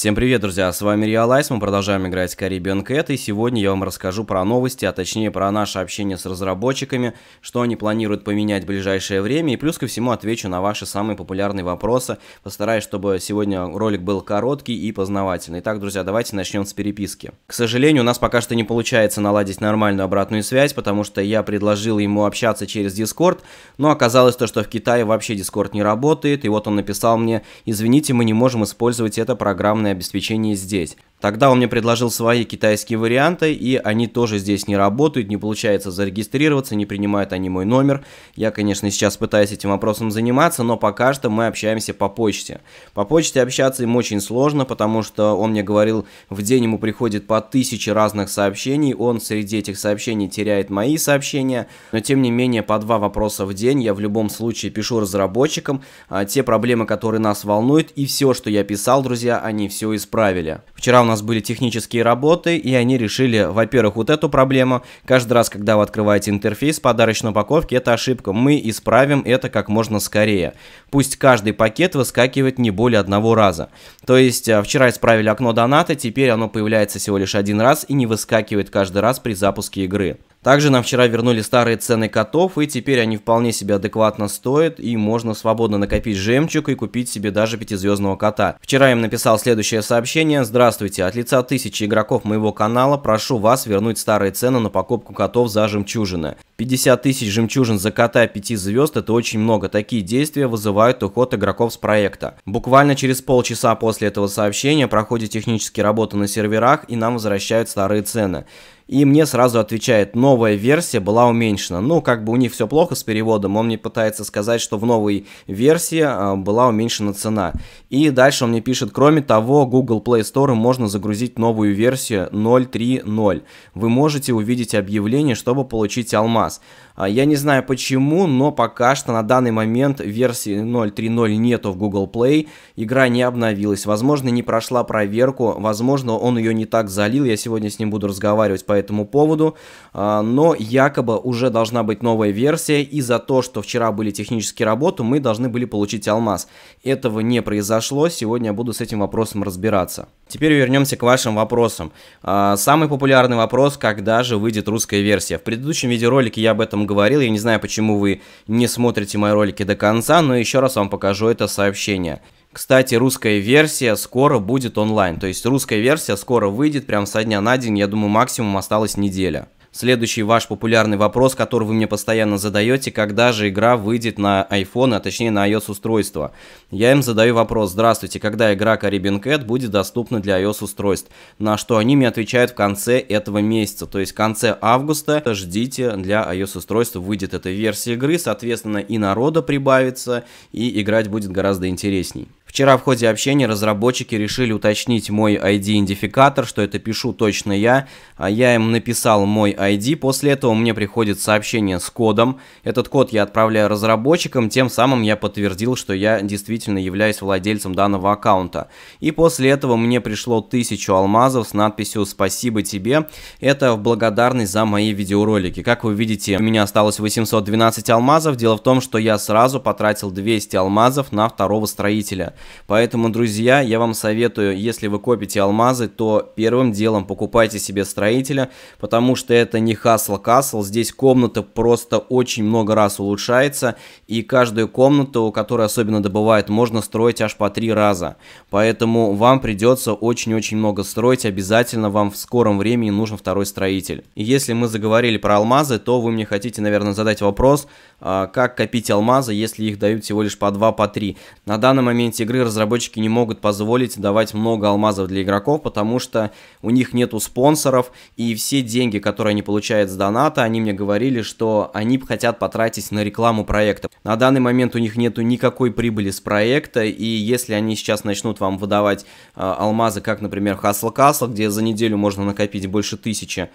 Всем привет, друзья, с вами Realize, мы продолжаем играть Caribbean Cat, и сегодня я вам расскажу про новости, а точнее про наше общение с разработчиками, что они планируют поменять в ближайшее время, и плюс ко всему отвечу на ваши самые популярные вопросы, постараюсь, чтобы сегодня ролик был короткий и познавательный. Итак, друзья, давайте начнем с переписки. К сожалению, у нас пока что не получается наладить нормальную обратную связь, потому что я предложил ему общаться через Discord, но оказалось то, что в Китае вообще Discord не работает, и вот он написал мне, извините, мы не можем использовать это программное обеспечение здесь. Тогда он мне предложил свои китайские варианты, и они тоже здесь не работают, не получается зарегистрироваться, не принимают они мой номер. Я, конечно, сейчас пытаюсь этим вопросом заниматься, но пока что мы общаемся по почте. По почте общаться им очень сложно, потому что он мне говорил, в день ему приходит по тысяче разных сообщений, он среди этих сообщений теряет мои сообщения, но тем не менее по два вопроса в день я в любом случае пишу разработчикам а, те проблемы, которые нас волнуют, и все, что я писал, друзья, они все исправили. Вчера у нас были технические работы, и они решили, во-первых, вот эту проблему. Каждый раз, когда вы открываете интерфейс подарочной упаковки, это ошибка. Мы исправим это как можно скорее. Пусть каждый пакет выскакивает не более одного раза. То есть, а, вчера исправили окно доната, теперь оно появляется всего лишь один раз и не выскакивает каждый раз при запуске игры. Также нам вчера вернули старые цены котов, и теперь они вполне себе адекватно стоят, и можно свободно накопить жемчуг и купить себе даже пятизвездного кота. Вчера им написал следующее сообщение. Здравствуйте, от лица тысячи игроков моего канала прошу вас вернуть старые цены на покупку котов за жемчужины. 50 тысяч жемчужин за кота 5 звезд это очень много. Такие действия вызывают уход игроков с проекта. Буквально через полчаса после этого сообщения проходит технические работы на серверах, и нам возвращают старые цены. И мне сразу отвечает, новая версия была уменьшена. Ну, как бы у них все плохо с переводом, он мне пытается сказать, что в новой версии а, была уменьшена цена. И дальше он мне пишет, кроме того, Google Play Store можно загрузить новую версию 0.3.0. Вы можете увидеть объявление, чтобы получить алмаз. А, я не знаю почему, но пока что на данный момент версии 0.3.0 нету в Google Play. Игра не обновилась, возможно, не прошла проверку, возможно, он ее не так залил. Я сегодня с ним буду разговаривать по этому поводу, а, но якобы уже должна быть новая версия, и за то, что вчера были технические работы, мы должны были получить алмаз. Этого не произошло, сегодня я буду с этим вопросом разбираться. Теперь вернемся к вашим вопросам. А, самый популярный вопрос, когда же выйдет русская версия. В предыдущем видеоролике я об этом говорил, я не знаю, почему вы не смотрите мои ролики до конца, но еще раз вам покажу это сообщение. Кстати, русская версия скоро будет онлайн, то есть русская версия скоро выйдет, прям со дня на день, я думаю, максимум осталась неделя. Следующий ваш популярный вопрос, который вы мне постоянно задаете, когда же игра выйдет на iPhone, а точнее на iOS устройство. Я им задаю вопрос, здравствуйте, когда игра Caribbean Cat будет доступна для iOS устройств? На что они мне отвечают в конце этого месяца, то есть в конце августа ждите для iOS устройства выйдет эта версия игры, соответственно и народа прибавится, и играть будет гораздо интересней. Вчера в ходе общения разработчики решили уточнить мой ID-идентификатор, что это пишу точно я. А я им написал мой ID, после этого мне приходит сообщение с кодом. Этот код я отправляю разработчикам, тем самым я подтвердил, что я действительно являюсь владельцем данного аккаунта. И после этого мне пришло 1000 алмазов с надписью «Спасибо тебе». Это в благодарность за мои видеоролики. Как вы видите, у меня осталось 812 алмазов. Дело в том, что я сразу потратил 200 алмазов на второго строителя. Поэтому, друзья, я вам советую, если вы копите алмазы, то первым делом покупайте себе строителя, потому что это не хасл касл, здесь комната просто очень много раз улучшается, и каждую комнату, которая особенно добывает, можно строить аж по три раза. Поэтому вам придется очень-очень много строить, обязательно вам в скором времени нужен второй строитель. И если мы заговорили про алмазы, то вы мне хотите, наверное, задать вопрос, а, как копить алмазы, если их дают всего лишь по 2, по 3. На данный момент игры разработчики не могут позволить давать много алмазов для игроков, потому что у них нету спонсоров, и все деньги, которые они получают с доната, они мне говорили, что они хотят потратить на рекламу проекта. На данный момент у них нету никакой прибыли с проекта, и если они сейчас начнут вам выдавать э, алмазы, как, например, Hustle Castle, где за неделю можно накопить больше тысячи,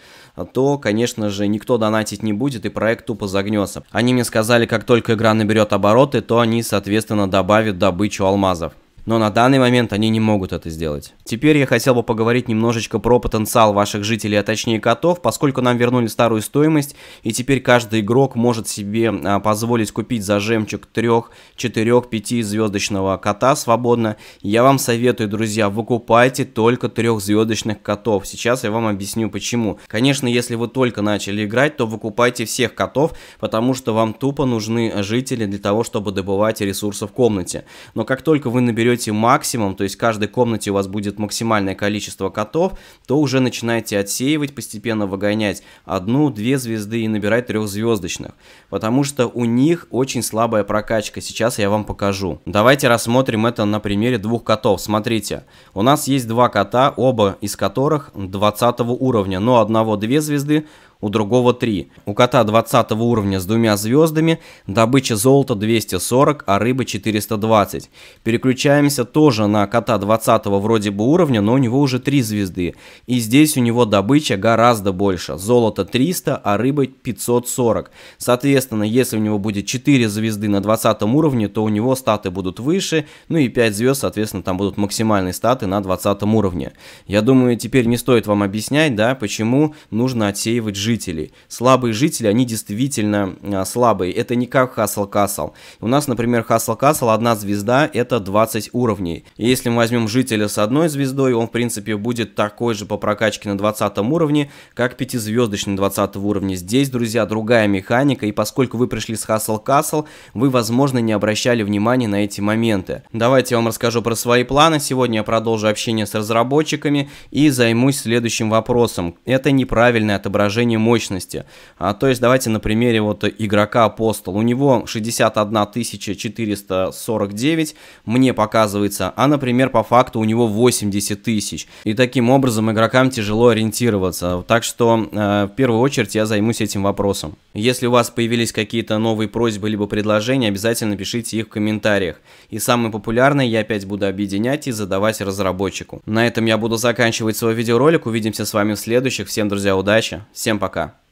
то, конечно же, никто донатить не будет, и проект тупо загнется. Они мне сказали, как только игра наберет обороты, то они, соответственно, добавят добычу алмазов. Но на данный момент они не могут это сделать. Теперь я хотел бы поговорить немножечко про потенциал ваших жителей, а точнее котов, поскольку нам вернули старую стоимость, и теперь каждый игрок может себе а, позволить купить за жемчуг 3, 4, 5 звездочного кота свободно. Я вам советую, друзья, выкупайте только трехзвездочных котов. Сейчас я вам объясню почему. Конечно, если вы только начали играть, то выкупайте всех котов, потому что вам тупо нужны жители для того, чтобы добывать ресурсы в комнате. Но как только вы наберете максимум, то есть в каждой комнате у вас будет максимальное количество котов, то уже начинаете отсеивать, постепенно выгонять одну, две звезды и набирать трехзвездочных. Потому что у них очень слабая прокачка. Сейчас я вам покажу. Давайте рассмотрим это на примере двух котов. Смотрите, у нас есть два кота, оба из которых 20 уровня, но одного две звезды, у другого 3. У кота 20 уровня с двумя звездами, добыча золота 240, а рыбы 420. Переключаемся тоже на кота 20 вроде бы уровня, но у него уже 3 звезды. И здесь у него добыча гораздо больше. Золото 300, а рыбы 540. Соответственно, если у него будет 4 звезды на 20 уровне, то у него статы будут выше, ну и 5 звезд, соответственно, там будут максимальные статы на 20 уровне. Я думаю, теперь не стоит вам объяснять, да, почему нужно отсеивать жителей. Слабые жители, они действительно а, слабые. Это не как Хасл Касл. У нас, например, Хасл Касл, одна звезда, это 20 уровней. И если мы возьмем жителя с одной звездой, он, в принципе, будет такой же по прокачке на 20 уровне, как пятизвездочный 20 уровне. Здесь, друзья, другая механика, и поскольку вы пришли с Хасл Касл, вы, возможно, не обращали внимания на эти моменты. Давайте я вам расскажу про свои планы. Сегодня я продолжу общение с разработчиками и займусь следующим вопросом. Это неправильное отображение мощности. А, то есть давайте на примере вот игрока Апостол. У него 61 449 мне показывается, а например по факту у него 80 тысяч. И таким образом игрокам тяжело ориентироваться. Так что э, в первую очередь я займусь этим вопросом. Если у вас появились какие-то новые просьбы либо предложения, обязательно пишите их в комментариях. И самые популярные я опять буду объединять и задавать разработчику. На этом я буду заканчивать свой видеоролик. Увидимся с вами в следующих. Всем, друзья, удачи. Всем пока.